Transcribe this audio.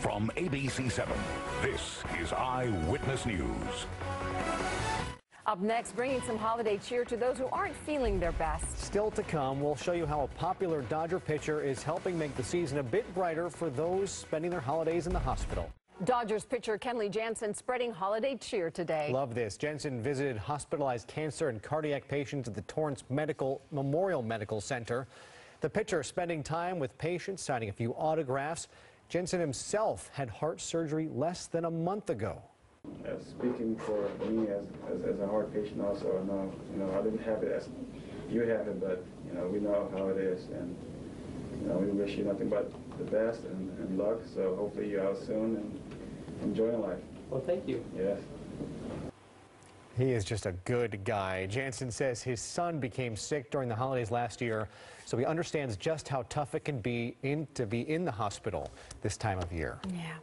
From ABC 7, this is Eyewitness News. Up next, bringing some holiday cheer to those who aren't feeling their best. Still to come, we'll show you how a popular Dodger pitcher is helping make the season a bit brighter for those spending their holidays in the hospital. Dodgers pitcher Kenley Jansen spreading holiday cheer today. Love this. Jansen visited hospitalized cancer and cardiac patients at the Torrance Medical Memorial Medical Center. The pitcher spending time with patients, signing a few autographs. Jansen himself had heart surgery less than a month ago. Uh, speaking for me as, as, as, a heart patient also, I know, you know, I didn't have it as you have it, but, you know, we know how it is. And, you know, we wish you nothing but the best and, and luck. So hopefully you're out soon and enjoying life. Well, thank you. Yes. He is just a good guy. Jansen says his son became sick during the holidays last year, so he understands just how tough it can be in, to be in the hospital this time of year. Yeah.